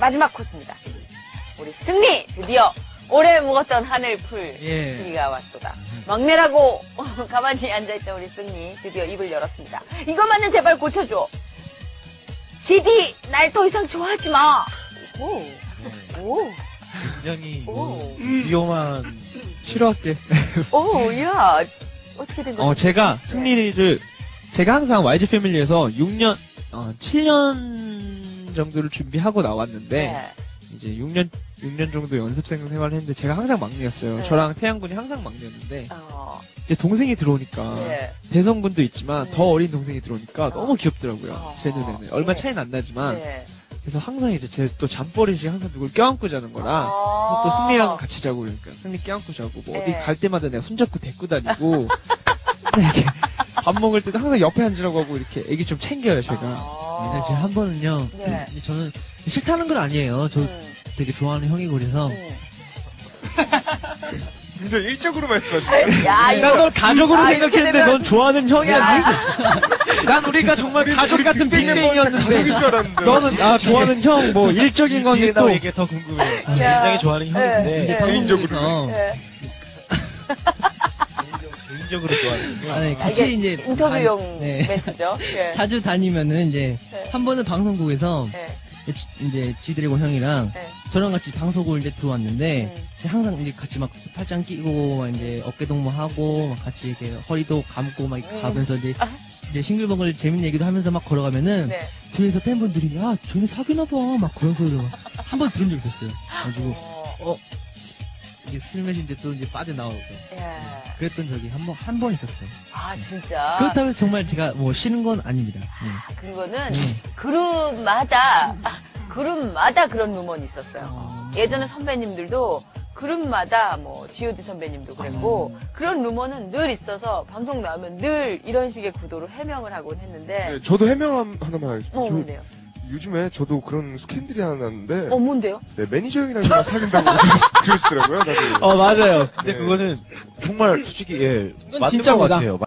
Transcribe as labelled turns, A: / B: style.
A: 마지막 코스입니다. 우리 승리! 드디어 오래 묵었던 한을 풀
B: 예.
A: 시기가 왔도다. 막내라고 가만히 앉아있던 우리 승리 드디어 입을 열었습니다. 이것만은 제발 고쳐줘. GD 날 더 이상 좋아하지 마. 오, 오,
C: 굉장히
A: 오,
C: 위험한
B: 싫어할게.
A: 오, 야 어떻게 된 거지?
B: 어, 제가 승리를, 제가 항상 YG 패밀리에서 6년, 어, 7년 정도를 준비하고 나왔는데,
A: 네.
B: 이제 6년, 6년 정도 연습생 생활을 했는데, 제가 항상 막내였어요.
A: 네.
B: 저랑 태양군이 항상 막내였는데,
A: 어,
B: 이제 동생이 들어오니까,
A: 네.
B: 대성군도 있지만,
A: 네.
B: 더 어린 동생이 들어오니까
A: 어.
B: 너무 귀엽더라고요.
A: 어.
B: 제 눈에는. 얼마
A: 네.
B: 차이는 안 나지만,
A: 네.
B: 그래서 항상 이제 제 또 잠버릇이 항상 누굴 껴안고 자는 거라,
A: 어.
B: 또 승리랑 같이 자고 그러니까 승리 껴안고 자고 뭐 어디
A: 네.
B: 갈 때마다 내가 손잡고 데리고 다니고 이렇게 밥 먹을 때도 항상 옆에 앉으라고 하고 이렇게 애기 좀 챙겨요 제가
A: 어.
D: 네, 제가 한 번은요.
A: 네.
D: 저는 싫다는 건 아니에요. 저
A: 음,
D: 되게 좋아하는 형이고 그래서
A: 음.
E: 굉장히 일적으로 말씀하시네요.
A: 야,
B: 난
A: 이거
B: 널 가족으로
A: 아,
B: 생각했는데
A: 되면-
B: 넌 좋아하는 형이야
A: 야.
B: 난 우리가 정말 가족 같은 빅뱅이었는데
E: 줄 알았는데.
B: 너는 아 좋아하는 형 뭐 일적인 건또
C: 얘기가 더 궁금해요. 굉장히 좋아하는 형인데
A: 네.
D: 방송국에서
A: 네.
C: 개인적으로 좋아하는
D: 아, 네,
A: 아,
D: 같이
A: 이게
D: 이제
A: 인터뷰용
D: 단- 네.
A: 멘트죠. 예.
D: 자주 다니면은 이제
A: 네.
D: 한 번은 방송국에서
A: 예.
D: 지- 이제 지드래곤 형이랑
A: 예.
D: 저랑 같이 방송국을 이제 들어왔는데
A: 음.
D: 항상 이제 같이 막 팔짱 끼고 막 이제 어깨 동무하고 막 같이 이렇게 허리도 감고 막 이렇게
A: 음.
D: 가면서 이제
A: 아.
D: 이제 싱글벙글 재밌는 얘기도 하면서 막 걸어가면은
A: 네.
D: 뒤에서 팬분들이 야 쟤네 사귀나 봐 막 그런 소리를 한번 들은 적 있었어요. 가지고
A: 어,
D: 이게 술 마신 이제 또 이제 빠져나오고
A: 예.
D: 그랬던 적이 한 번 한 번 있었어요.
A: 아, 진짜.
D: 그렇다고 해서 정말 제가 뭐 싫은 건 아닙니다. 네.
A: 그거는
D: 음.
A: 그룹마다, 아, 그룹마다 그런 루머는 있었어요.
D: 어.
A: 예전에 선배님들도 그룹마다 뭐 G.O.D 선배님도 그랬고
D: 아.
A: 그런 루머는 늘 있어서 방송 나오면 늘 이런 식의 구도로 해명을 하곤 했는데
E: 네, 저도 해명 한- 하나만 하겠습니다.
A: 어
E: 저? 요즘에 저도 그런 스캔들이 하나 났는데
A: 어 뭔데요?
E: 네, 매니저 형이랑 사귄다고 그러시- 그러시더라고요. 다들.
B: 어 맞아요
C: 근데
E: 네.
C: 그거는 정말 솔직히 예 맞는
B: 진짜
C: 것. 같아요.